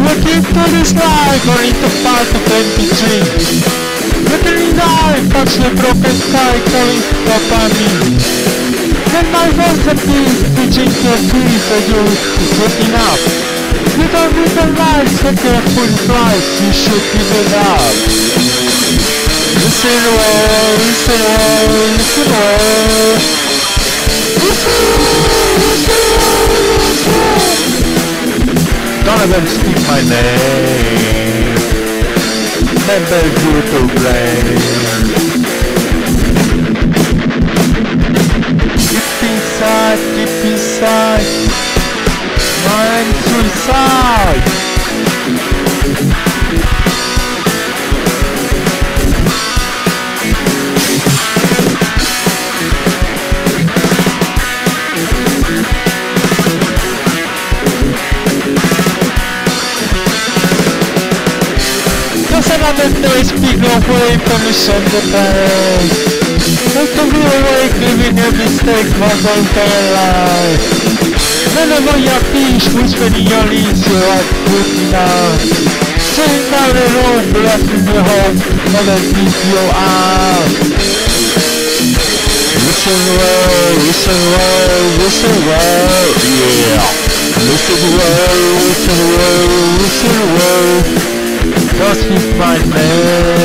Looking to this life or into part of empty Looking die touch the broken sky calling dopamine When my voice appears preaching to a peace I do is waking up Little little lies, second full price, you should give it up Listen well, listen well, listen well Listen well Don't let them speak my name. Never you to blame. Nintendo explique l'envoyer comme le centre de Paris. Entendu avec le Winner Mistake Dragon Paradise. Maintenant, il y a Peach, Whispering Yoli sur la Putina. C'est dans le long de la fumée dans la vision A. Listen well, listen well, listen well, yeah. Listen well, listen well, listen well. Just keep my name.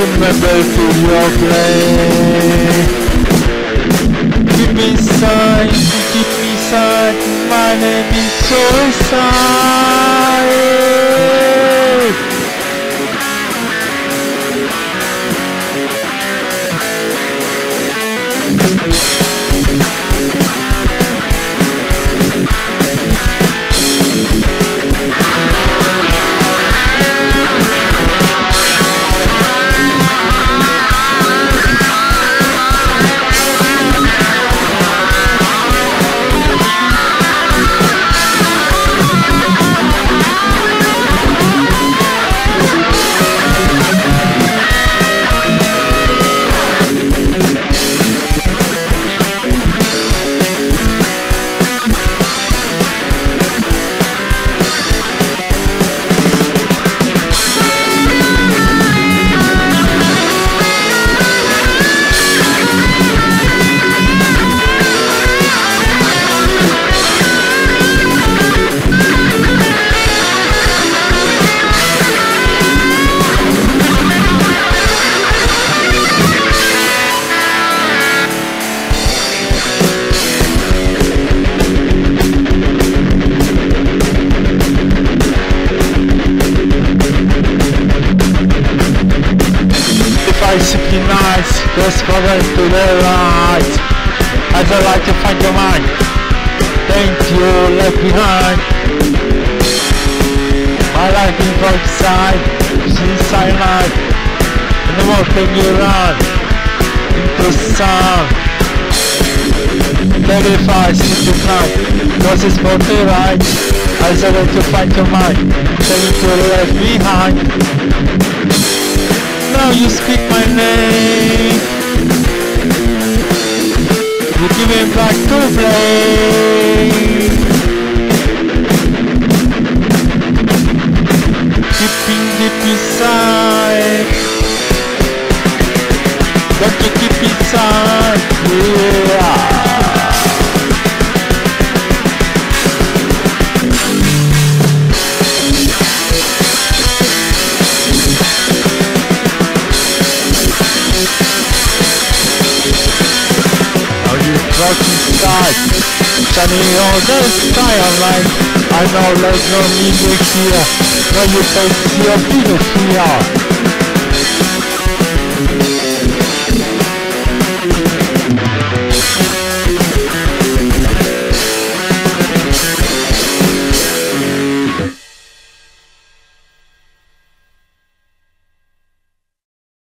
Remember to your play. Keep me inside, keep me inside. My name is suicide. Forget to the right. As I like to find your mind, thank you left behind. My life is outside, inside life, and the more thing you run into sun. Terrified, simple climb, cause it's for the right. As I like to find your mind, thank you left behind. Now you speak my name. Me back to blame. Keeping deep. Don't you keep inside? Yeah. Sky Shining on the sky online I know there's no music here. Now you see a beautiful here